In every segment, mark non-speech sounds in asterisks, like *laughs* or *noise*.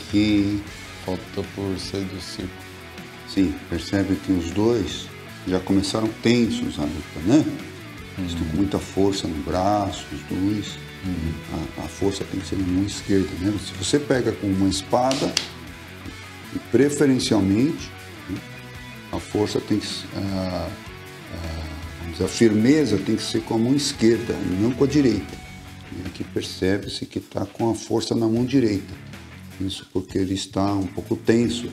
aqui. Falta por sair do circo. Sim, percebe que os dois já começaram tensos a luta, né? Estão com muita força no braço, os dois. A, a força tem que ser na mão esquerda, né? Se você pega com uma espada, preferencialmente, né, a força tem que ser- a, a- a firmeza tem que ser com a mão esquerda e não com a direita. Aqui percebe-se que está com a força na mão direita. Isso porque ele está um pouco tenso,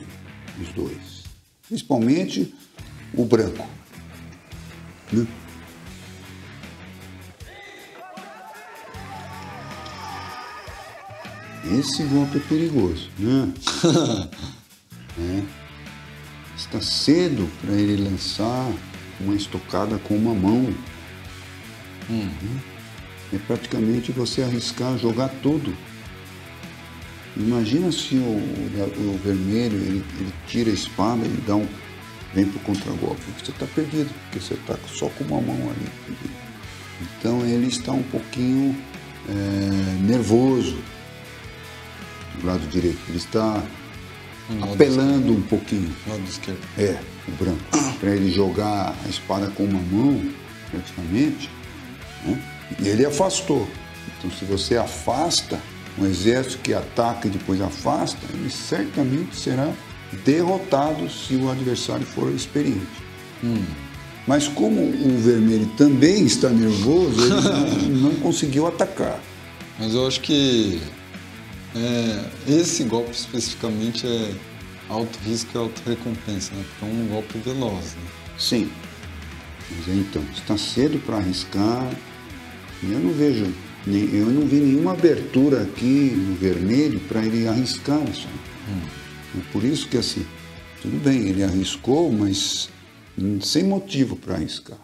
os dois. Principalmente o branco. né? Esse golpe é perigoso, né? *laughs* É. Está cedo para ele lançar uma estocada com uma mão. Né? É praticamente você arriscar jogar tudo. Imagina se o, o vermelho ele, ele tira a espada e dá um, vem para o contragolpe. Você está perdido, porque você está só com uma mão ali. Então ele está um pouquinho é, nervoso do lado direito. Ele está apelando um pouquinho. Lado esquerdo. É, o branco. Para ele jogar a espada com uma mão, praticamente, né? E ele afastou. Então, se você afasta um exército que ataca e depois afasta, ele certamente será derrotado se o adversário for experiente. Mas como o vermelho também está nervoso, ele *laughs* não, não conseguiu atacar. Mas eu acho que é, esse golpe especificamente é alto risco e alta recompensa, né? Porque é um golpe veloz, né? Sim. Mas aí, então, está cedo para arriscar. Eu não vejo, eu não vi nenhuma abertura aqui no vermelho para ele arriscar isso. É por isso que assim, tudo bem, ele arriscou, mas hum, sem motivo para arriscar.